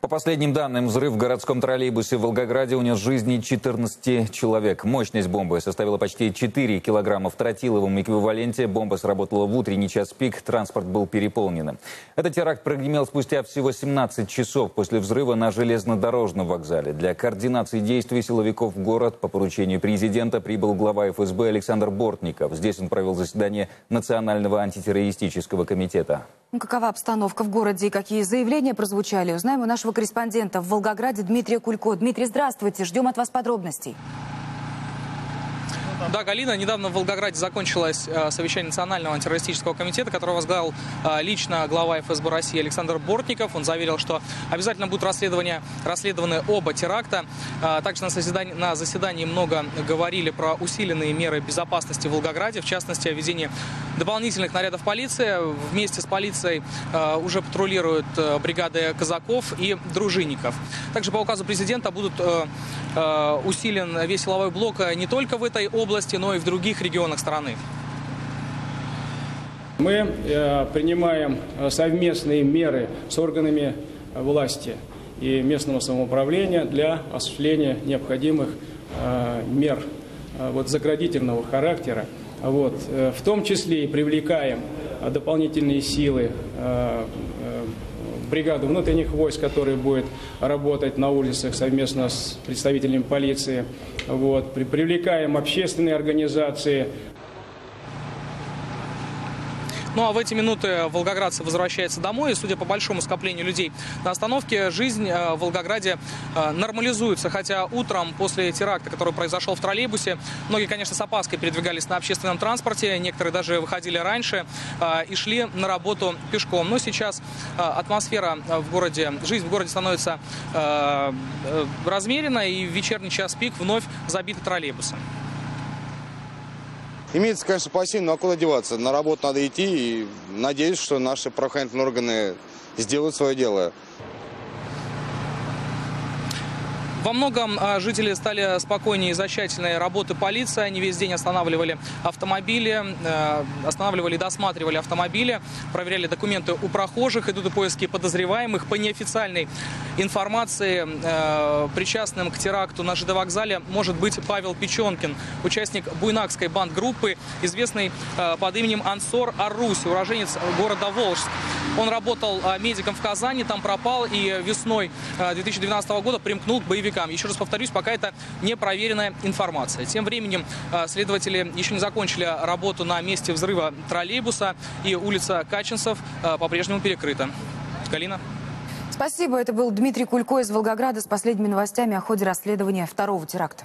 По последним данным, взрыв в городском троллейбусе в Волгограде унес жизни 14 человек. Мощность бомбы составила почти 4 килограмма в тротиловом эквиваленте. Бомба сработала в утренний час пик, транспорт был переполнен. Этот теракт прогремел спустя всего 17 часов после взрыва на железнодорожном вокзале. Для координации действий силовиков в город по поручению президента прибыл глава ФСБ Александр Бортников. Здесь он провел заседание Национального антитеррористического комитета. Ну, какова обстановка в городе и какие заявления прозвучали, узнаем у нашего корреспондента в Волгограде Дмитрия Кулько. Дмитрий, здравствуйте, ждем от вас подробностей. Да, Галина, недавно в Волгограде закончилось э, совещание Национального антитеррористического комитета, которое возглавил э, лично глава ФСБ России Александр Бортников. Он заверил, что обязательно будут расследования, расследованы оба теракта. Э, также на заседании, на заседании много говорили про усиленные меры безопасности в Волгограде, в частности, о введении дополнительных нарядов полиции. Вместе с полицией уже патрулируют бригады казаков и дружинников. Также по указу президента будут усилен весь силовой блок не только в этой области, области, но и в других регионах страны. Мы э, принимаем э, совместные меры с органами э, власти и местного самоуправления для осуществления необходимых мер вот, заградительного характера. Вот, в том числе и привлекаем дополнительные силы бригаду внутренних войск, которая будет работать на улицах совместно с представителями полиции. Вот. Привлекаем общественные организации, ну а в эти минуты волгоградцы возвращаются домой. И, судя по большому скоплению людей на остановке, жизнь э, в Волгограде э, нормализуется. Хотя утром после теракта, который произошел в троллейбусе, многие, конечно, с опаской передвигались на общественном транспорте. Некоторые даже выходили раньше э, и шли на работу пешком. Но сейчас атмосфера в городе, жизнь в городе становится размеренной. И в вечерний час пик вновь забиты троллейбусы. Имеется, конечно, пассивно, но а куда деваться? На работу надо идти и надеюсь, что наши правоохранительные органы сделают свое дело. Во многом а, жители стали спокойнее из-за тщательной работы полиции. Они весь день останавливали автомобили, э, останавливали и досматривали автомобили, проверяли документы у прохожих, идут поиски подозреваемых. По неофициальной информации, э, причастным к теракту на ЖД вокзале может быть Павел Печенкин, участник буйнакской банд-группы, известный э, под именем Ансор Арусь, уроженец города Волжск. Он работал медиком в Казани, там пропал и весной 2012 года примкнул к боевикам боевикам. Еще раз повторюсь, пока это непроверенная информация. Тем временем а, следователи еще не закончили работу на месте взрыва троллейбуса, и улица Качинцев а, по-прежнему перекрыта. Галина. Спасибо. Это был Дмитрий Кулько из Волгограда с последними новостями о ходе расследования второго теракта.